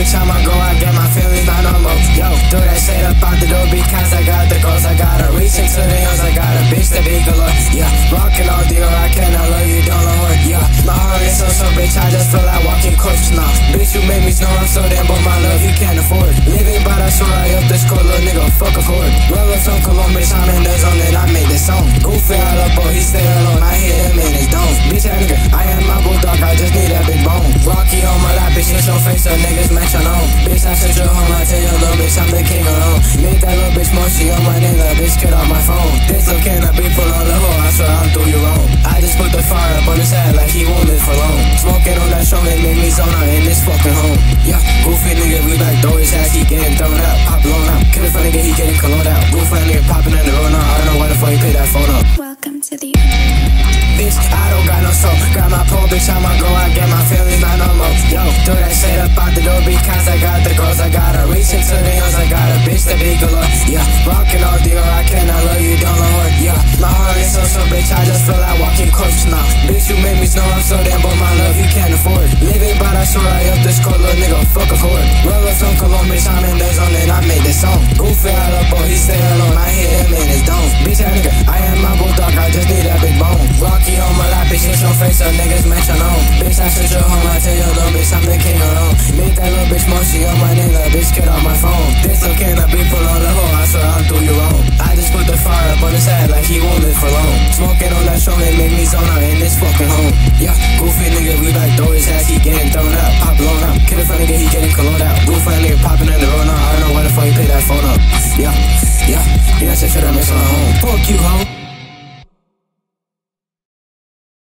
pole, bitch, I'ma go, I get my feelings, not no more. Yo, do that shit up out the door because I got the goals, I gotta reach into the hills, I got a bitch that be galore. Yeah, rockin' all Dior, I cannot love you, don't know what. Yeah, my heart is so, so, bitch, I just feel like walking corpse now. Bitch, you made me snow, I'm so damn, but my love you can't afford. Living by the shore, I up this court, little nigga, fuck a cord. Roll up some bitch, I'm in the zone, and I made this song. Goofy all up, oh, he stay alone, I hit him in his dome. Bitch, that nigga, I am my bulldog, I so niggas match on. Bitch, I sent you home, I tell your little bitch, I'm the king alone. Made that little bitch mushy on my nigga, bitch, get off my phone. This little can I be pull on the hole, I swear I'm through you wrong. I just put the fire up on his head like he won't live for long. Smoking on that strong, it made me zone out in this fucking home. Yeah, goofy nigga, we back, throw his ass, he getting thrown out, pop blown out. Kill a nigga, he getting cologne out. Goofy nigga popping in the road now, I don't know why the fuck he pay that phone up. Welcome to the Bitch, I don't got no soul. Got my pole, bitch, I'ma go, I get my feelings, I I gotta reach into the hills, I got a bitch that be galore. Yeah, rockin' all Dior, I cannot love you, don't know what. Yeah, my heart is so, so, bitch, I just feel like walking corpse now. Bitch, you make me snow, I'm so damn, but my love you can't afford. Living by that shore, I up this cold little nigga, fuck a cord. Roll up some cologne, bitch, I'm in the zone, and I made this song. Goofy all up, oh, he stay alone, I hit him bitch, I'm the king alone. Make that little bitch mushy on my nigga, bitch, get off my phone. This little can I be pull on the hole, I swear I'm through you wrong. I just put the fire up on his head like he won't live for long. Smoking on that strong, it make me zone out in this fucking home. Yeah, goofy nigga, we back, throw his ass, he getting thrown out, pop blown out. Kill a friend nigga, he getting cologne out. Goofy nigga popping in the road now, I don't know why the fuck he pay that phone up. Yeah, yeah, yeah, that's it for that mess on home. Hoe.